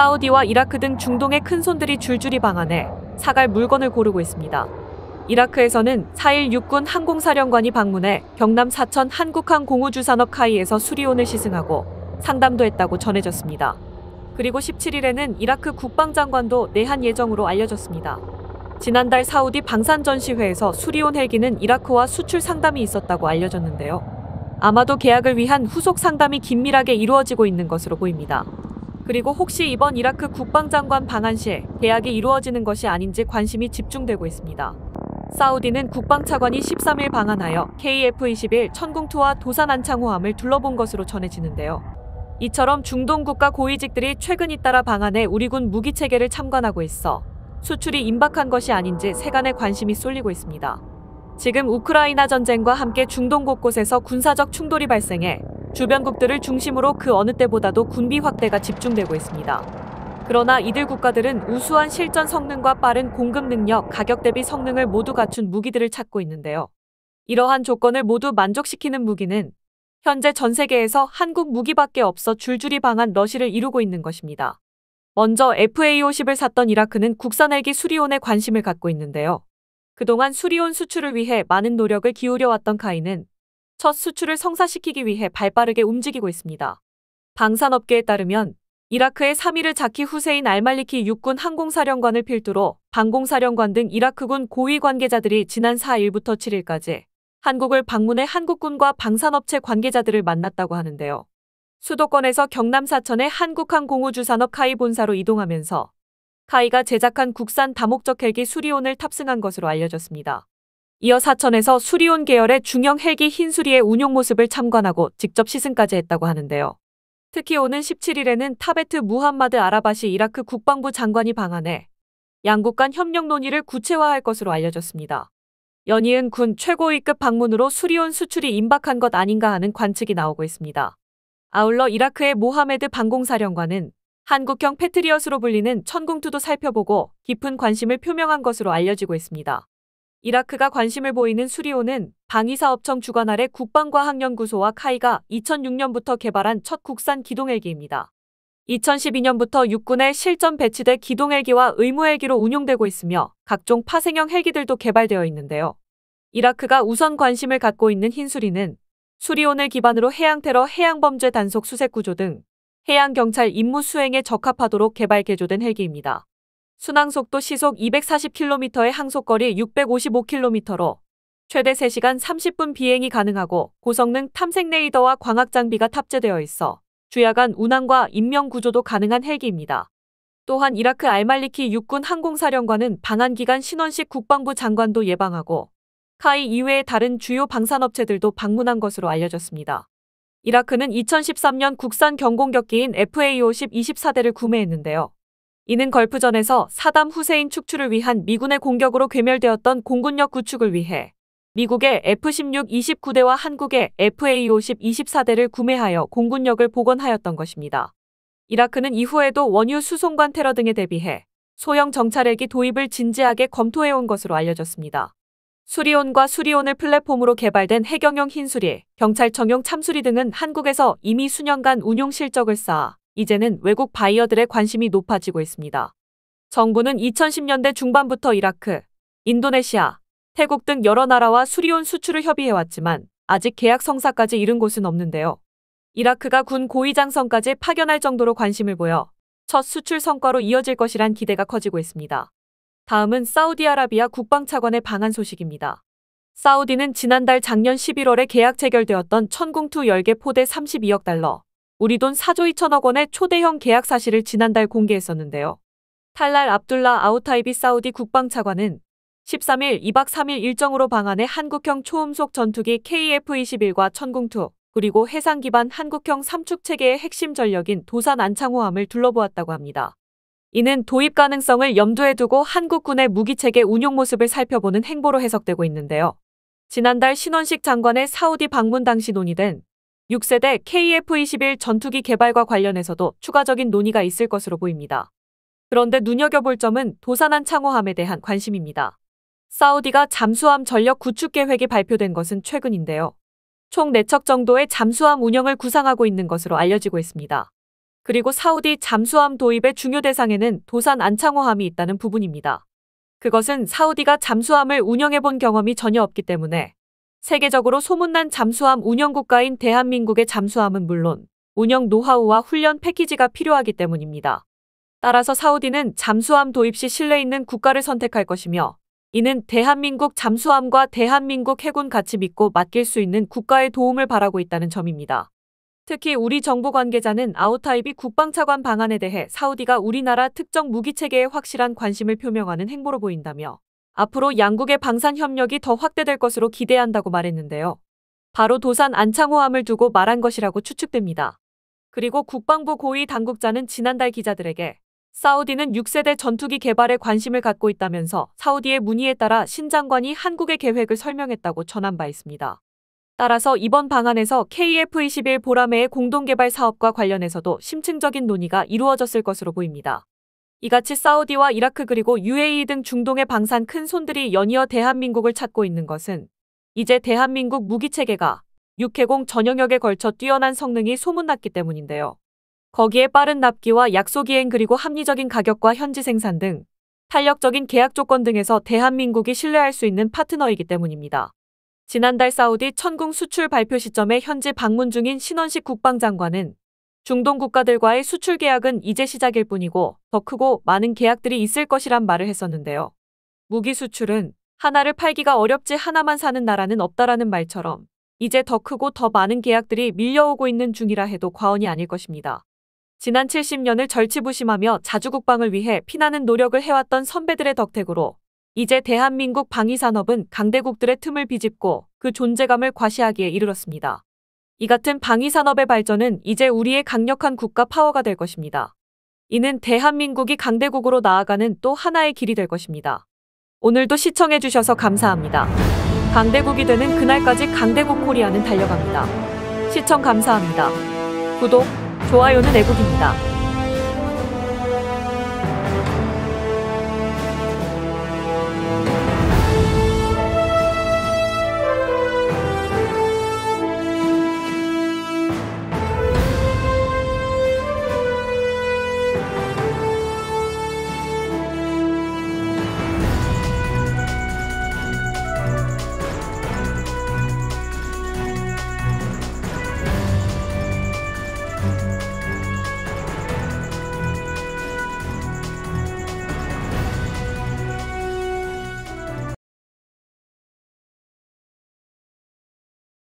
사우디와 이라크 등 중동의 큰 손들이 줄줄이 방한해 사갈 물건을 고르고 있습니다. 이라크에서는 4일 육군 항공사령관이 방문해 경남 사천 한국항 공우주산업 카이에서 수리온을 시승하고 상담도 했다고 전해졌습니다. 그리고 17일에는 이라크 국방장관도 내한 예정으로 알려졌습니다. 지난달 사우디 방산 전시회에서 수리온 헬기는 이라크와 수출 상담이 있었다고 알려졌는데요. 아마도 계약을 위한 후속 상담이 긴밀하게 이루어지고 있는 것으로 보입니다. 그리고 혹시 이번 이라크 국방장관 방한 시에 계약이 이루어지는 것이 아닌지 관심이 집중되고 있습니다. 사우디는 국방차관이 13일 방한하여 KF-21 천궁투와 도산 안창호함을 둘러본 것으로 전해지는데요. 이처럼 중동 국가 고위직들이 최근 잇따라 방한해 우리 군 무기 체계를 참관하고 있어 수출이 임박한 것이 아닌지 세간의 관심이 쏠리고 있습니다. 지금 우크라이나 전쟁과 함께 중동 곳곳에서 군사적 충돌이 발생해 주변국들을 중심으로 그 어느 때보다도 군비 확대가 집중되고 있습니다. 그러나 이들 국가들은 우수한 실전 성능과 빠른 공급 능력, 가격 대비 성능을 모두 갖춘 무기들을 찾고 있는데요. 이러한 조건을 모두 만족시키는 무기는 현재 전 세계에서 한국 무기밖에 없어 줄줄이 방한 러시를 이루고 있는 것입니다. 먼저 FA-50을 샀던 이라크는 국산 헬기 수리온에 관심을 갖고 있는데요. 그동안 수리온 수출을 위해 많은 노력을 기울여왔던 카이는 첫 수출을 성사시키기 위해 발빠르게 움직이고 있습니다. 방산업계에 따르면 이라크의 3일을 자키 후세인 알말리키 육군 항공사령관을 필두로 방공사령관 등 이라크군 고위 관계자들이 지난 4일부터 7일까지 한국을 방문해 한국군과 방산업체 관계자들을 만났다고 하는데요. 수도권에서 경남 사천의 한국항공우주산업 카이 본사로 이동하면서 카이가 제작한 국산 다목적 헬기 수리온을 탑승한 것으로 알려졌습니다. 이어 사천에서 수리온 계열의 중형 헬기 흰수리의 운용 모습을 참관하고 직접 시승까지 했다고 하는데요. 특히 오는 17일에는 타베트 무함마드 아라바시 이라크 국방부 장관이 방한해 양국 간 협력 논의를 구체화할 것으로 알려졌습니다. 연이은 군 최고위급 방문으로 수리온 수출이 임박한 것 아닌가 하는 관측이 나오고 있습니다. 아울러 이라크의 모하메드 방공사령관은 한국형 패트리엇으로 불리는 천궁 two도 살펴보고 깊은 관심을 표명한 것으로 알려지고 있습니다. 이라크가 관심을 보이는 수리오는 방위사업청 주관 아래 국방과학연구소와 카이가 2006년부터 개발한 첫 국산 기동헬기입니다. 2012년부터 육군에 실전 배치돼 기동헬기와 의무헬기로 운용되고 있으며 각종 파생형 헬기들도 개발되어 있는데요. 이라크가 우선 관심을 갖고 있는 흰수리는 수리온을 기반으로 해양테러 해양범죄 단속 수색구조 등 해양경찰 임무 수행에 적합하도록 개발 개조된 헬기입니다. 순항속도 시속 240km의 항속거리 655km로 최대 3시간 30분 비행이 가능하고 고성능 탐색 레이더와 광학 장비가 탑재되어 있어 주야간 운항과 인명 구조도 가능한 헬기입니다. 또한 이라크 알말리키 육군 항공사령관은 방한 기간 신원식 국방부 장관도 예방하고 카이 이외의 다른 주요 방산업체들도 방문한 것으로 알려졌습니다. 이라크는 2013년 국산 경공격기인 FA-50 24대를 구매했는데요. 이는 걸프전에서 사담 후세인 축출을 위한 미군의 공격으로 괴멸되었던 공군력 구축을 위해 미국의 F-16 29대와 한국의 FA-50 24대를 구매하여 공군력을 복원하였던 것입니다. 이라크는 이후에도 원유 수송관 테러 등에 대비해 소형 정찰헬기 도입을 진지하게 검토해온 것으로 알려졌습니다. 수리온과 수리온을 플랫폼으로 개발된 해경용 흰수리, 경찰청용 참수리 등은 한국에서 이미 수년간 운용 실적을 쌓아 이제는 외국 바이어들의 관심이 높아지고 있습니다. 정부는 2010년대 중반부터 이라크, 인도네시아, 태국 등 여러 나라와 수리온 수출을 협의해왔지만 아직 계약 성사까지 이른 곳은 없는데요. 이라크가 군 고위장성까지 파견할 정도로 관심을 보여 첫 수출 성과로 이어질 것이란 기대가 커지고 있습니다. 다음은 사우디아라비아 국방차관의 방한 소식입니다. 사우디는 지난달 작년 11월에 계약 체결되었던 천궁투 10개 포대 32억 달러, 우리 돈 4조 2천억 원의 초대형 계약 사실을 지난달 공개했었는데요. 탈랄 압둘라 아우타이비 사우디 국방차관은 13일 2박 3일 일정으로 방한해 한국형 초음속 전투기 KF-21과 천궁투, 그리고 해상 기반 한국형 삼축 체계의 핵심 전력인 도산 안창호함을 둘러보았다고 합니다. 이는 도입 가능성을 염두에 두고 한국군의 무기체계 운용 모습을 살펴보는 행보로 해석되고 있는데요. 지난달 신원식 장관의 사우디 방문 당시 논의된 6세대 KF-21 전투기 개발과 관련해서도 추가적인 논의가 있을 것으로 보입니다. 그런데 눈여겨볼 점은 도산한 창호함에 대한 관심입니다. 사우디가 잠수함 전력 구축 계획이 발표된 것은 최근인데요. 총 4척 정도의 잠수함 운영을 구상하고 있는 것으로 알려지고 있습니다. 그리고 사우디 잠수함 도입의 중요 대상에는 도산 안창호함이 있다는 부분입니다. 그것은 사우디가 잠수함을 운영해 본 경험이 전혀 없기 때문에 세계적으로 소문난 잠수함 운영 국가인 대한민국의 잠수함은 물론 운영 노하우와 훈련 패키지가 필요하기 때문입니다. 따라서 사우디는 잠수함 도입 시 신뢰 있는 국가를 선택할 것이며 이는 대한민국 잠수함과 대한민국 해군 같이 믿고 맡길 수 있는 국가의 도움을 바라고 있다는 점입니다. 특히 우리 정부 관계자는 아웃타입이 국방차관 방안에 대해 사우디가 우리나라 특정 무기체계에 확실한 관심을 표명하는 행보로 보인다며 앞으로 양국의 방산 협력이 더 확대될 것으로 기대한다고 말했는데요. 바로 도산 안창호함을 두고 말한 것이라고 추측됩니다. 그리고 국방부 고위 당국자는 지난달 기자들에게 사우디는 6세대 전투기 개발에 관심을 갖고 있다면서 사우디의 문의에 따라 신 장관이 한국의 계획을 설명했다고 전한 바 있습니다. 따라서 이번 방안에서 KF-21 보라매의 공동개발 사업과 관련해서도 심층적인 논의가 이루어졌을 것으로 보입니다. 이같이 사우디와 이라크 그리고 UAE 등 중동의 방산 큰 손들이 연이어 대한민국을 찾고 있는 것은 이제 대한민국 무기체계가 육해공 전영역에 걸쳐 뛰어난 성능이 소문났기 때문인데요. 거기에 빠른 납기와 약속 이행 그리고 합리적인 가격과 현지 생산 등 탄력적인 계약 조건 등에서 대한민국이 신뢰할 수 있는 파트너이기 때문입니다. 지난달 사우디 천궁 수출 발표 시점에 현지 방문 중인 신원식 국방장관은 중동 국가들과의 수출 계약은 이제 시작일 뿐이고 더 크고 많은 계약들이 있을 것이란 말을 했었는데요. 무기 수출은 하나를 팔기가 어렵지 하나만 사는 나라는 없다라는 말처럼 이제 더 크고 더 많은 계약들이 밀려오고 있는 중이라 해도 과언이 아닐 것입니다. 지난 70년을 절치부심하며 자주국방을 위해 피나는 노력을 해왔던 선배들의 덕택으로 이제 대한민국 방위산업은 강대국들의 틈을 비집고 그 존재감을 과시하기에 이르렀습니다. 이 같은 방위산업의 발전은 이제 우리의 강력한 국가 파워가 될 것입니다. 이는 대한민국이 강대국으로 나아가는 또 하나의 길이 될 것입니다. 오늘도 시청해주셔서 감사합니다. 강대국이 되는 그날까지 강대국 코리아는 달려갑니다. 시청 감사합니다. 구독, 좋아요는 애국입니다.